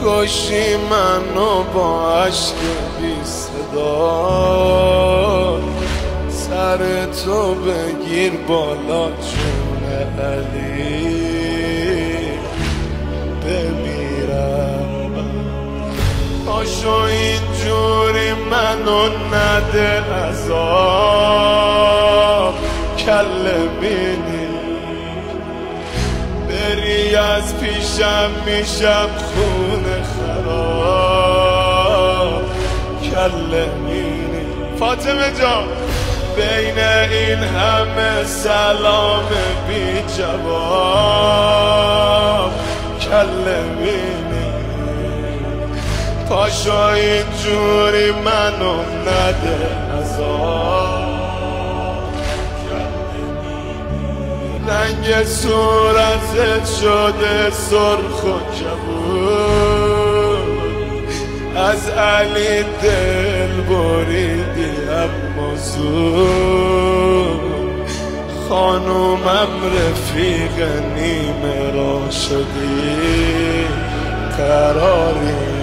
می‌کشی منو با عشق بی صدا. سر تو بگیر بالا جون علی. بمیرم. پاشو اینجوری منو نده عذاب. کله بینی بری از پیشم میشم خون خراب. کله بینی فاطمه جان بین این همه سلام بی جواب. کله بینی پاشو اینجوری منو نده عذاب رنگ صورتت شده سرخ و کبود. از علی دل بریدی اما زود. خانومم رفیق نیمه را شدی. قراری